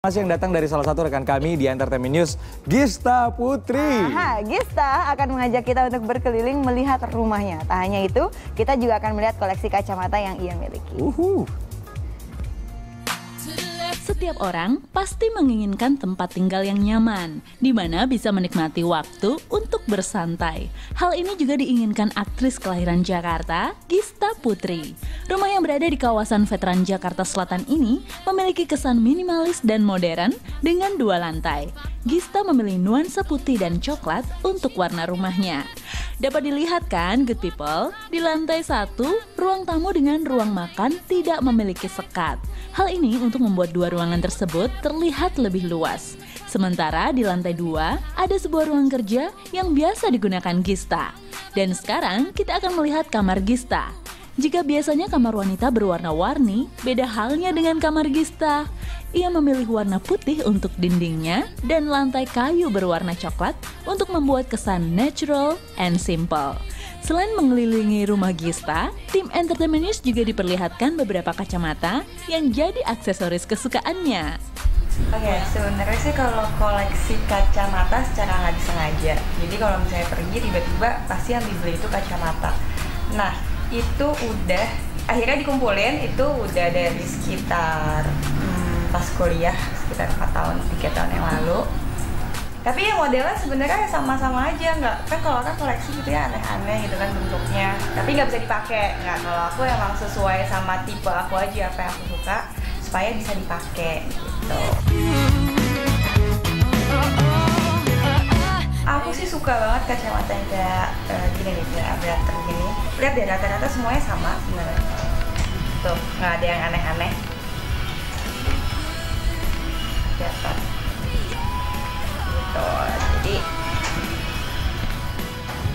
Masih yang datang dari salah satu rekan kami di Entertainment News, Gista Putri. Aha, Gista akan mengajak kita untuk berkeliling melihat rumahnya. Tak hanya itu, kita juga akan melihat koleksi kacamata yang ia miliki. Uhu. Setiap orang pasti menginginkan tempat tinggal yang nyaman, di mana bisa menikmati waktu untuk bersantai. Hal ini juga diinginkan aktris kelahiran Jakarta, Gista Putri. Rumah yang berada di kawasan veteran Jakarta Selatan ini memiliki kesan minimalis dan modern dengan dua lantai. Gista memilih nuansa putih dan coklat untuk warna rumahnya. Dapat dilihat kan, good people, di lantai satu, ruang tamu dengan ruang makan tidak memiliki sekat. Hal ini untuk membuat dua ruangan tersebut terlihat lebih luas. Sementara di lantai dua, ada sebuah ruang kerja yang biasa digunakan Gista. Dan sekarang kita akan melihat kamar Gista. Jika biasanya kamar wanita berwarna-warni, beda halnya dengan kamar Gista. Ia memilih warna putih untuk dindingnya dan lantai kayu berwarna coklat untuk membuat kesan natural and simple. Selain mengelilingi rumah Gista, tim Entertainment News juga diperlihatkan beberapa kacamata yang jadi aksesoris kesukaannya. Oke, sebenarnya sih kalau koleksi kacamata secara nggak disengaja. Jadi kalau misalnya pergi tiba-tiba pasti yang dibeli itu kacamata. Nah, itu udah akhirnya dikumpulin itu udah dari sekitar pas kuliah sekitar 4 tahun, 3 tahun yang lalu. Tapi ya modelnya sebenarnya sama-sama aja, nggak kan kalau orang koleksi gitu ya aneh-aneh gitu kan bentuknya. Tapi nggak bisa dipakai. Nggak kalau aku emang sesuai sama tipe aku aja apa yang aku suka supaya bisa dipakai gitu. Aku sih suka banget kacamata yang kayak uh, gini nih, kayak aviator gini. Lihat deh rata-rata semuanya sama sebenarnya. Tuh, nggak ada yang aneh-aneh.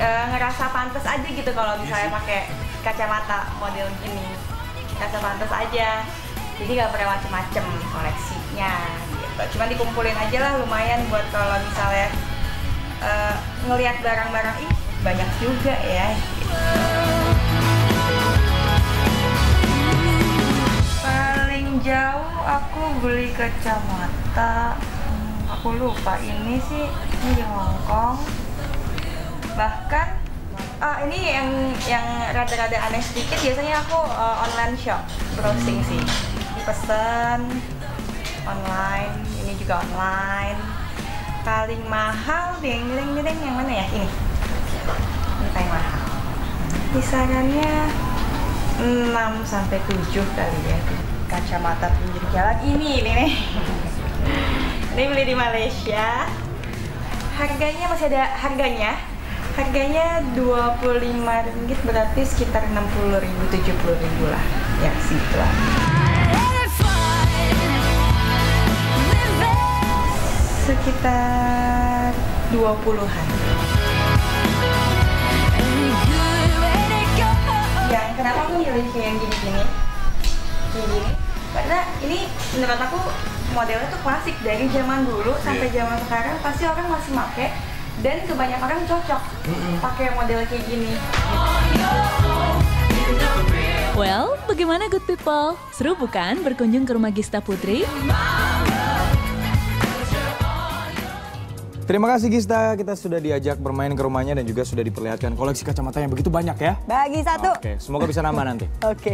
Uh, ngerasa pantas aja gitu kalau misalnya pakai kacamata model gini. Ngerasa pantas aja. Jadi nggak pernah macem-macem koleksinya gitu. Cuman dikumpulin aja lah lumayan buat kalau misalnya uh, ngelihat barang-barang ih banyak juga ya gitu. paling jauh aku beli kacamata hmm, aku lupa ini sih ini di Hongkong bahkan ah ini yang yang rada-rada aneh sedikit biasanya aku uh, online shop browsing sih. Pesen online ini juga online. Paling mahal ding ding ding yang mana ya? Ini. Ini paling mahal. Kisarannya 6 sampai 7 kali ya. Kacamata pinggir jalan. Ini ini nih. Ini beli di Malaysia. Harganya masih ada harganya harganya 25 ringgit berarti sekitar 60 ribu 70 ribu lah ya segitu lah sekitar 20-an. Yang kenapa aku milih yang gini-gini? Gini. Karena ini menurut aku modelnya tuh klasik dari zaman dulu sampai zaman sekarang pasti orang masih make dan kebanyakan orang cocok pakai model kayak gini. Well, bagaimana good people? Seru bukan berkunjung ke rumah Gista Putri? Terima kasih Gista, kita sudah diajak bermain ke rumahnya dan juga sudah diperlihatkan koleksi kacamata yang begitu banyak ya. Bagi satu. Oke, semoga bisa nambah nanti. Oke.